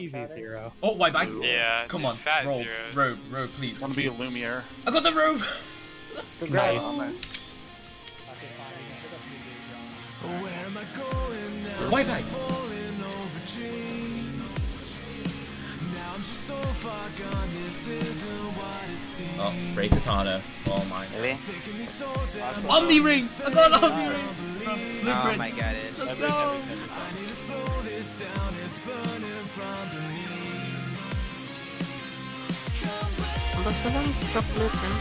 Easy zero. Oh, white back. Yeah. Come on, fat robe, zero. robe, robe, please. want to be a. Lumiere. I got the robe. Congrats. White back. Oh, Ray Katana. Oh my. Really? Omni ring. I got an Omni ring. Oh my god, it. Let's go. Basta lang, stop looting.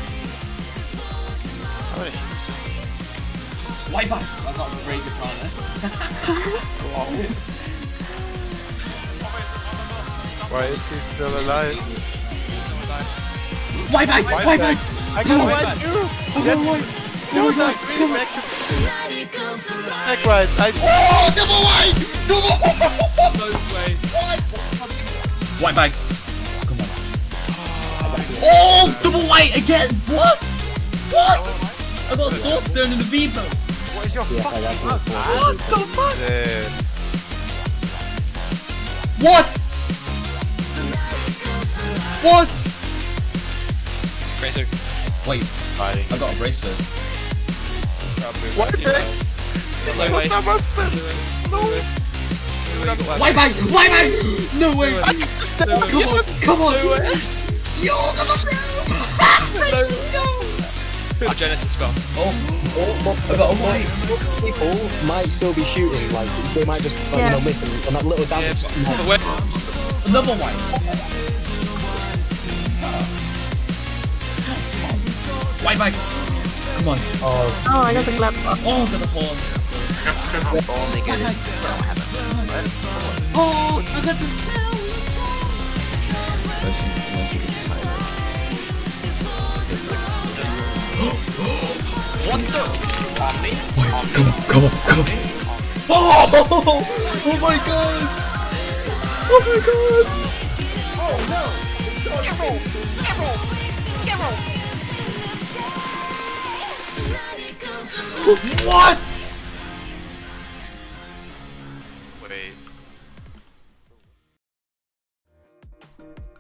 White back. I got Ray Katana. Why is he still alive? White back. White back. I got one too! Yes! No, Zach, really back to back right. I Oh, double white. Double white. No way. White back. Come on. Oh, double white again. What? What? I got a source stone in the Vivo. What is your fucking What the fuck? dead? What? What? Razor. Wait, Fighting. I got a bracelet. What the heck? No way. What's up, what's up? White back! White back! No way! No way. Come on! Come on! Yo, come on! Oh, Genesis spell. Oh, I got a white. People might still be shooting, like they might just like, you know miss and, and that little Yeah, damage. but where? Another white. White back. Come on. Oh, Oh, I got the clap. Oh, got the horn. Only Oh, I got the spell. The? Come on, come on, come on. Oh! oh my God. Oh my god! Oh my god! What? Wait.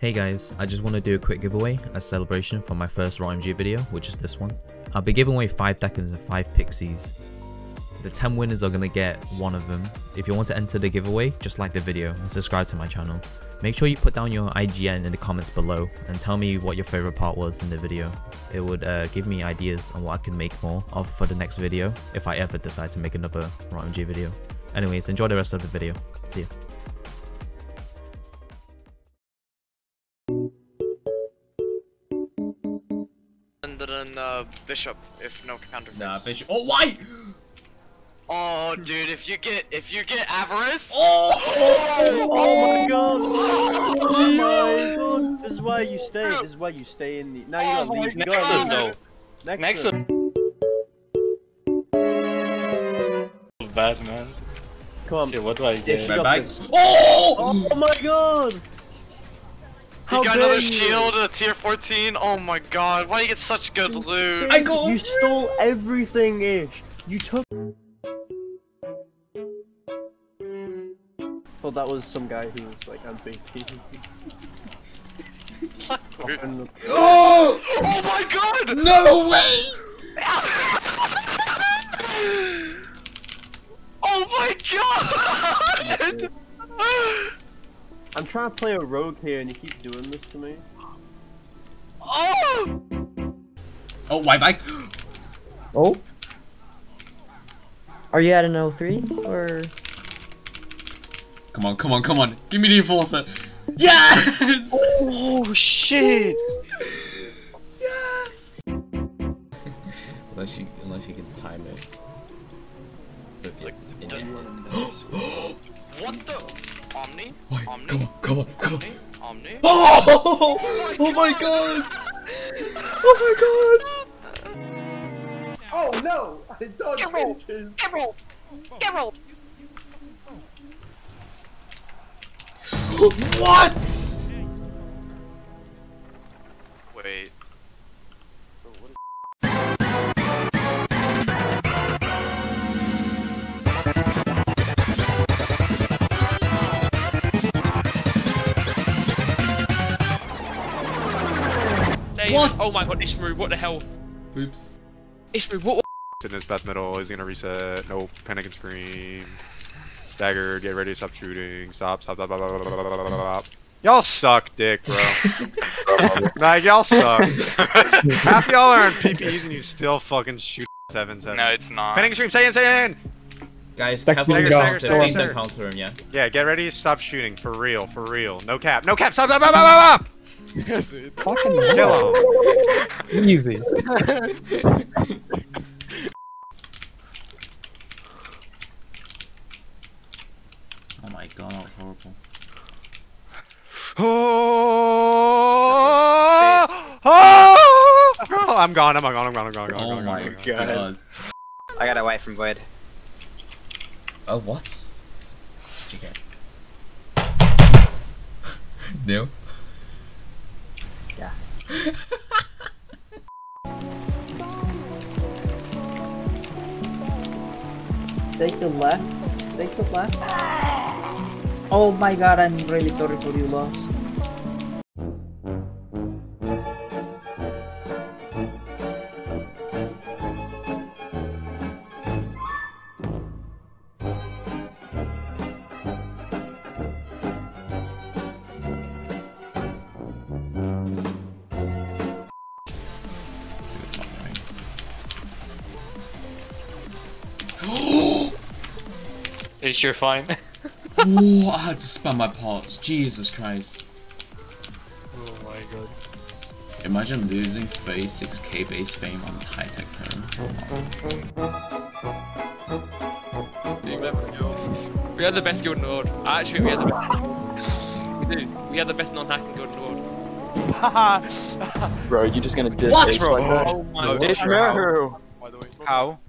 Hey guys, I just want to do a quick giveaway as celebration for my first RMG video, which is this one. I'll be giving away 5 Deckers and 5 Pixies. The 10 winners are going to get one of them. If you want to enter the giveaway, just like the video and subscribe to my channel. Make sure you put down your IGN in the comments below and tell me what your favorite part was in the video. It would uh, give me ideas on what I can make more of for the next video if I ever decide to make another RMG video. Anyways, enjoy the rest of the video. See ya. Uh, Bishop, if no counter. Nah, bitch. Oh, white! Oh, dude, if you get if you get avarice. Oh! oh my god! Oh my god! This is why you stay. This is why you stay in the. Now you gotta Oh my leave. You God. gotta Nexus, leave. Nexus. Bad man. Come on. See, what do I get? she Right got back. this. Oh! Oh my god! How You got another you. shield, a tier 14. Oh my god, why do you get such good loot? I got You stole everything, ish. You took. Thought that was some guy who was like MVP. And- Oh! Oh my god! No way! oh my god! I'm trying to play a rogue here, and you keep doing this to me. oh! Oh, white back. Oh? Are you at an L3 or? Come on, come on, come on. Give me the enforcer. Yes! Oh shit! Yes! unless you unless you can time it. But like, What the? Omni? Wait, Omni? come on, come on, come on. Omni? Omni? Oh! Oh my god! Oh my god! Oh no! I dodged inches. Emerald! Emerald! What? Wait. on! Oh my god, Ishmerru, what the hell? Oops. Ishmerru, what? In his Beth Middle, he's gonna reset. No, panic and scream. Stagger, get ready, to stop shooting. Stop, stop, stop, stop, stop, stop, stop, stop. Y'all suck dick, bro. like, y'all suck. Half y'all are on PPEs and you still fucking shoot 7 7. No, it's not. Panic Stream, second, second! Guys, That's have the counter. Leave the counter room, yeah. Yeah, get ready, stop shooting. For real, for real. No cap. No cap, stop, stop, stop, stop, stop! Yes, it- Fucking Kill him. Easy. Oh my god, that was horrible. Oh, oh, oh, I'm gone. I'm gone. I'm gone. I'm gone. I'm gone. Oh I'm gone, my I'm gone. Oh god. I got away from Void. Oh, what? Okay. no? Take the left. Take the left. Oh my god, I'm really sorry for you loss. Is you're fine. oh, I had to spam my pots. Jesus Christ. oh my god. Imagine losing 36k base fame on high tech turn. We have the best guild in the world. Actually, we have the best. We do. We have the best non-hacking guild in the world. Bro, you're just gonna diss What? Ace like that? Oh my Oh, god. Ishmael! How?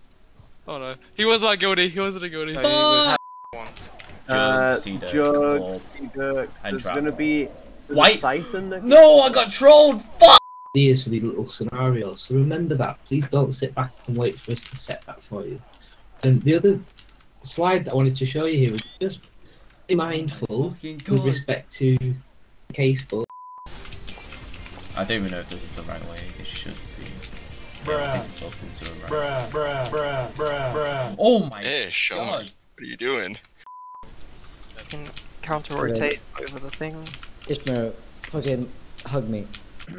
Oh no. He was not a guilty. He wasn't a guilty. Oh, once. Uh, Cedar, Jug, Orb. Dirk, And there's Trap. gonna be White. a scythe. No, I got trolled! Fuck! ideas for these little scenarios. So remember that. Please don't sit back and wait for us to set that for you. And the other slide that I wanted to show you here was just be mindful with respect to casebook. I don't even know if this is the right way. It should be. Yeah, take this off into a right. Oh my Hey, show god. Me. What are you doing? can counter rotate over the thing. Ishmael, fucking hug me.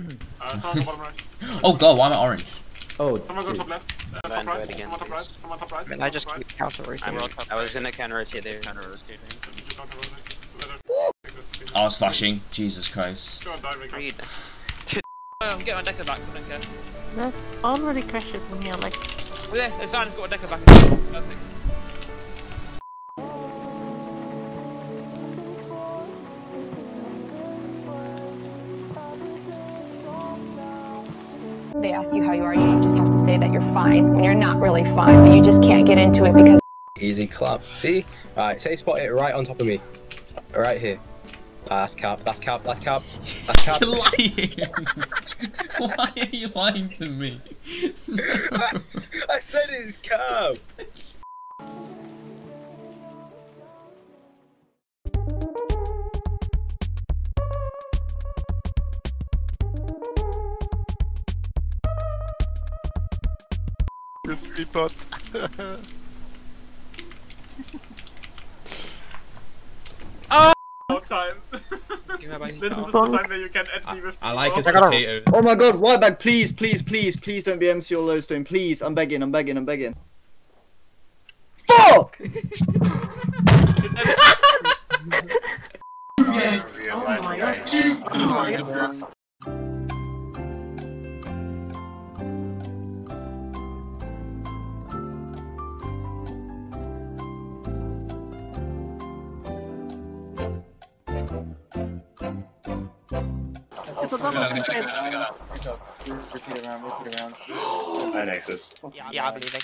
Oh god, why am I orange? Oh, Land Void again. Someone top right. Someone I mean, I just keep counter rotating. I was gonna counter rotate there. Counter rotating. I was flashing. Jesus Christ. Read. Oh, get my decker back. I don't care. There's already crashes in here, like. Oh, yeah, it's fine. It's got a decker back. Perfect. Ask you how you are, you just have to say that you're fine when you're not really fine, but you just can't get into it because Easy clap. See? Alright, say spot it right on top of me. Right here. Ah, that's cap, that's cap, that's cap, that's cap. You're lying! why are you lying to me? I said it's cap! This repot. Ah! time. Give me back. This is the time where you can end me with. I like oh his I potato. Oh my god, Whitebag, please, please, please, please don't be MC or Lowstone, please. I'm begging, I'm begging, I'm begging. Fuck! Oh my god. It's a double. I nexus. Yeah, I'm leaving.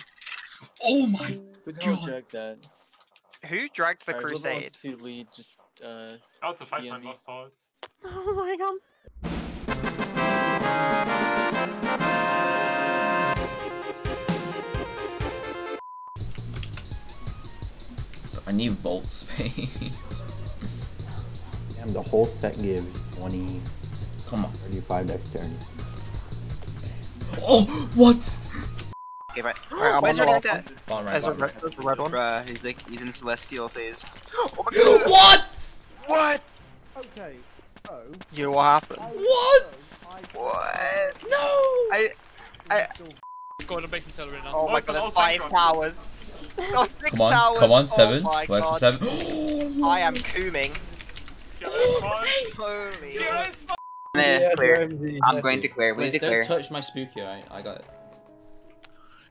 Oh my Who god. Who dragged that? Who dragged the crusade? To lead, just uh. Oh, it's a five man lost hearts. Oh my god. I need vault space. Damn, the whole that gives 20. Come on. 35 dexterity. Oh, what? Okay, right. Alright, I'm Why on is the it like that? Bottom right, There's a red, right. red one. Bruh, he's like, he's in celestial phase. Oh my god! What? What? Okay. So. You what happened? What? What? No! I, I. Go on the base accelerator now. Oh my god, there's five towers. There's six Come on, towers. come on, seven. Oh Where's god. the seven? I am cooming. Holy. Yeah, clear. I'm going to clear. We need to clear. touch my spooky, alright? I got it.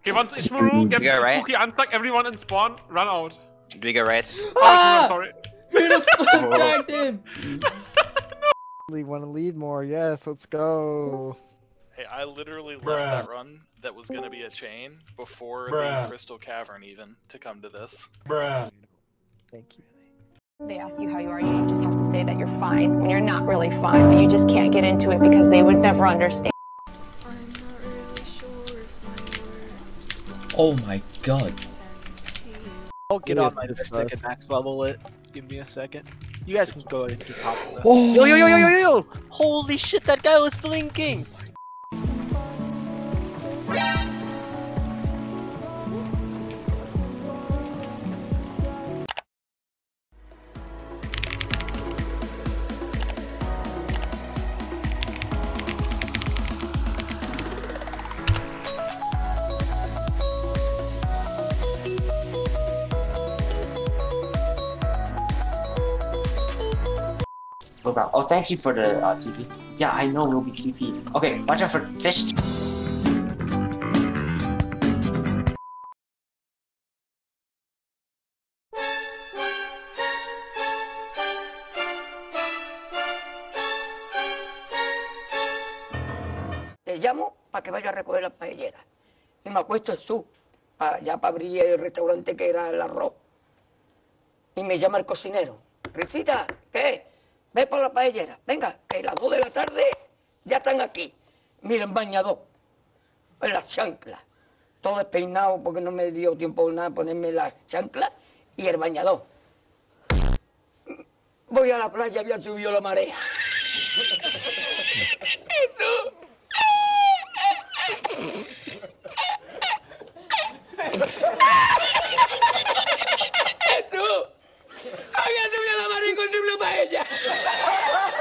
Okay, once Ishmerru gets You got right? spooky unstuck, everyone in spawn, run out. Do we go right? Oh, Ishmerru, ah! sorry. Who the fuck dragged him? We want to lead more. Yes, let's go. Hey, I literally left Bruh. that run that was gonna be a chain before Bruh. the Crystal Cavern even to come to this. Bruh. Thank you. They ask you how you are, you just have to say that you're fine when you're not really fine, but you just can't get into it because they would never understand. Oh my god. I'll get Who on is my this mystic and max level it. Give me a second. You guys can go ahead and keep hopping. Oh. Yo yo yo yo yo yo! Oh. Holy shit! That guy was blinking. Oh, bro. Oh, thank you for the uh, TP. Yeah, I know we'll be TP. Okay, watch out for fish. Te llamo para que vaya a recoger la paellera. Y me acuesto en su, para allá para abrir el restaurante que era el arroz. Y me llama el cocinero. Risita, ¿qué? ve por la paellera, venga, que a las dos de la tarde ya están aquí. Miren, bañador, en las chanclas, todo despeinado porque no me dio tiempo nada ponerme las chanclas y el bañador. Voy a la playa, había subido la marea. Eso. Eso. Había subido encontré una paella.